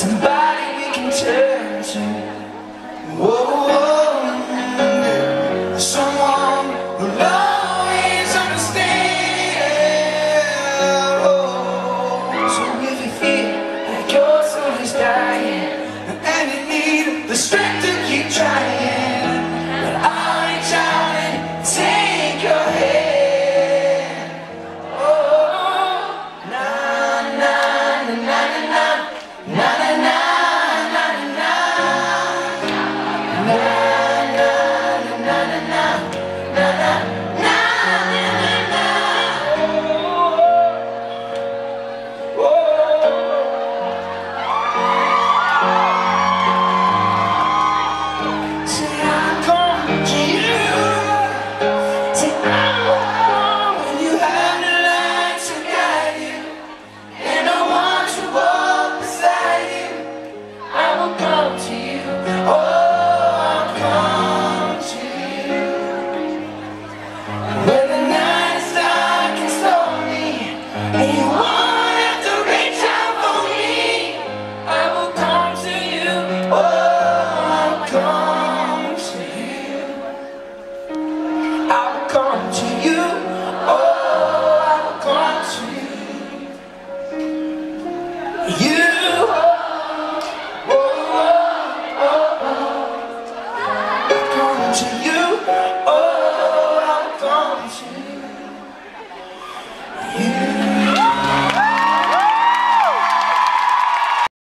Somebody we can turn